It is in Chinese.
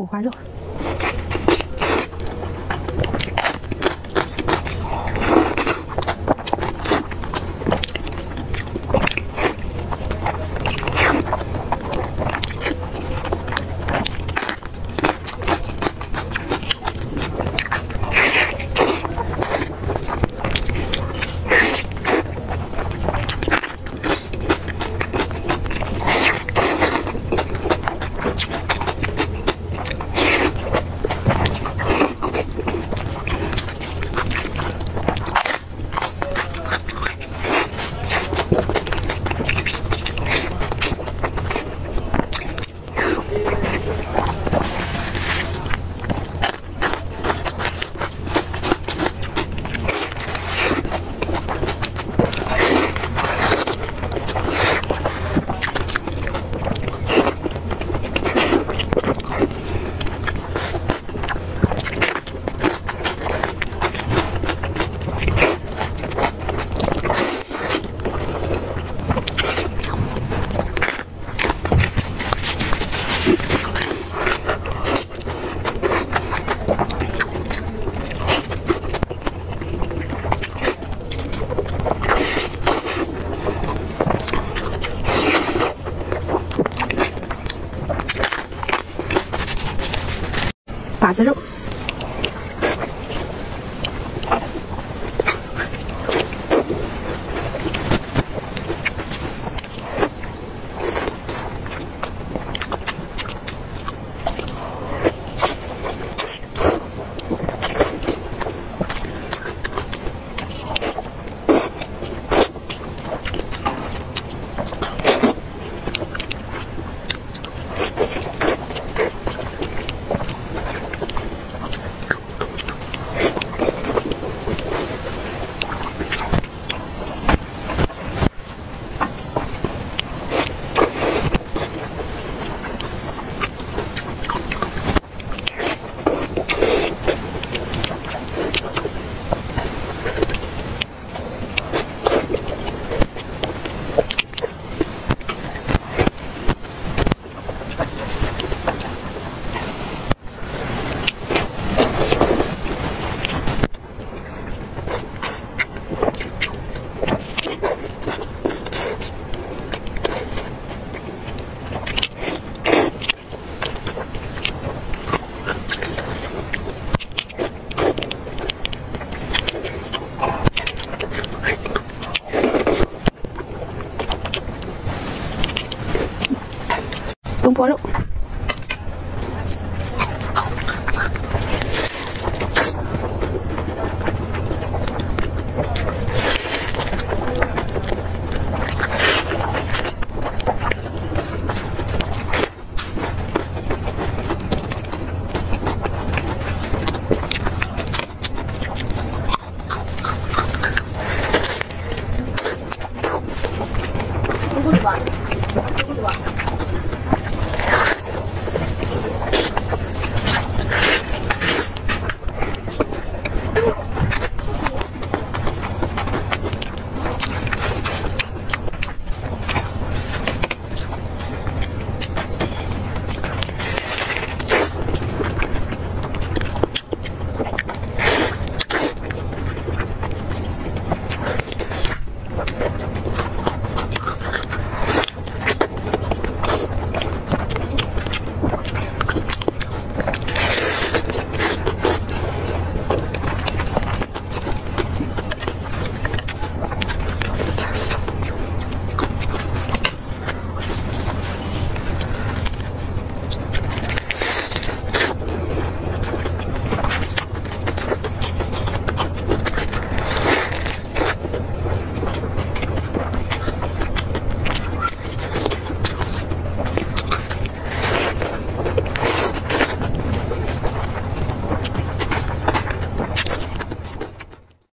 五花肉。把子肉。锅包肉。